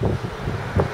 どうぞ。